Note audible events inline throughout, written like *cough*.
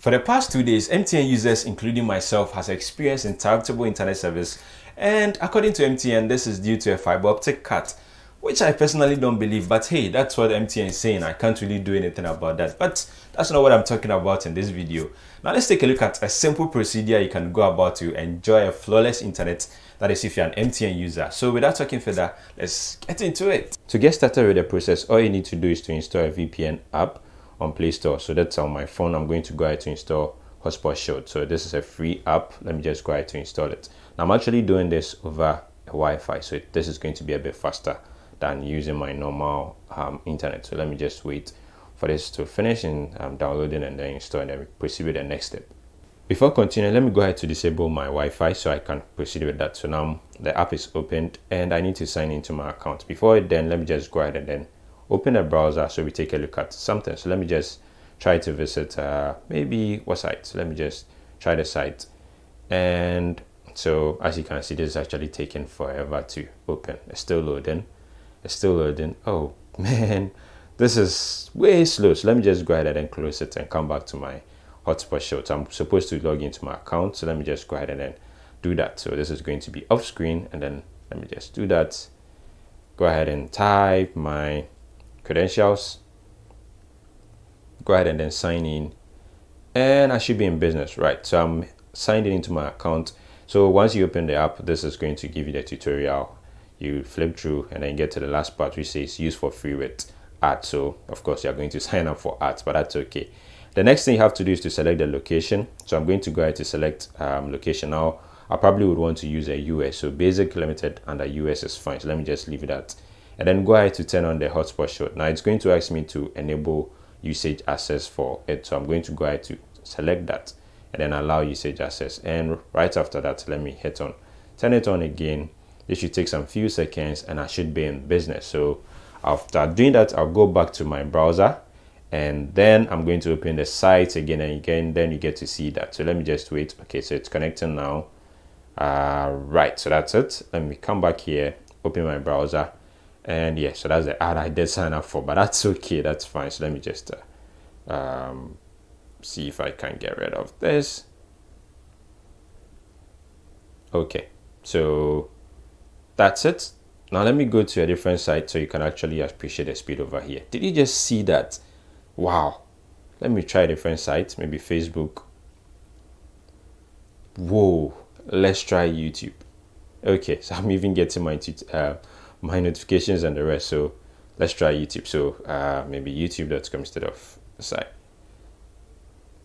For the past two days, MTN users, including myself, has experienced interruptible internet service and according to MTN, this is due to a fiber optic cut, which I personally don't believe, but hey, that's what MTN is saying. I can't really do anything about that, but that's not what I'm talking about in this video. Now let's take a look at a simple procedure you can go about to enjoy a flawless internet, that is if you're an MTN user. So without talking further, let's get into it. To get started with the process, all you need to do is to install a VPN app on Play Store. So that's on my phone. I'm going to go ahead to install Hotspot Shield. So this is a free app. Let me just go ahead to install it. Now I'm actually doing this over Wi-Fi. So this is going to be a bit faster than using my normal um, internet. So let me just wait for this to finish and um, downloading and then install and then proceed with the next step. Before continuing, let me go ahead to disable my Wi-Fi so I can proceed with that. So now the app is opened and I need to sign into my account. Before then, let me just go ahead and then open a browser so we take a look at something. So let me just try to visit uh, maybe what site. So let me just try the site. And so as you can see, this is actually taking forever to open. It's still loading. It's still loading. Oh *laughs* man, this is way slow. So let me just go ahead and close it and come back to my Hotspot Shield. So I'm supposed to log into my account. So let me just go ahead and then do that. So this is going to be off screen and then let me just do that. Go ahead and type my credentials go ahead and then sign in. And I should be in business right? So I'm signed in into my account. So once you open the app this is going to give you the tutorial. You flip through and then get to the last part which says use for free with ads. So of course you're going to *laughs* sign up for ads but that's okay. The next thing you have to do is to select the location. So I'm going to go ahead to select um, location now. I probably would want to use a US so basic limited under US is fine. So let me just leave it at and then go ahead to turn on the Hotspot Shield. Now it's going to ask me to enable usage access for it. So I'm going to go ahead to select that and then allow usage access. And right after that, let me hit on, turn it on again. This should take some few seconds and I should be in business. So after doing that, I'll go back to my browser and then I'm going to open the site again and again, then you get to see that. So let me just wait. Okay, so it's connecting now. Uh, right, so that's it. Let me come back here, open my browser and yeah so that's the ad i did sign up for but that's okay that's fine. So let me just uh, um, see if i can get rid of this. Okay so that's it. Now let me go to a different site so you can actually appreciate the speed over here. Did you just see that? Wow. Let me try a different site maybe facebook. Whoa let's try youtube. Okay *laughs* so i'm even getting my uh, my notifications and the rest. So let's try YouTube. So uh, maybe youtube.com instead of site.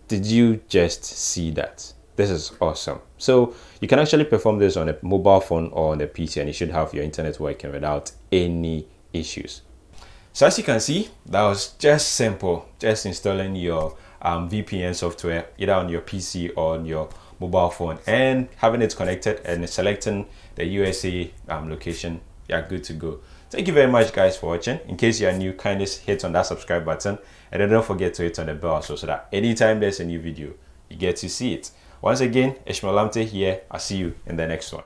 Did you just see that? This is awesome. So you can actually perform this on a mobile phone or on a PC and you should have your internet working without any issues. So as you can see, that was just simple. Just installing your um, VPN software either on your PC or on your mobile phone and having it connected and selecting the USA um, location you're good to go. Thank you very much guys for watching. In case you are new, kindly hit on that subscribe button and then don't forget to hit on the bell so, so that anytime there's a new video, you get to see it. Once again, Ishmael Lamptey here. I'll see you in the next one.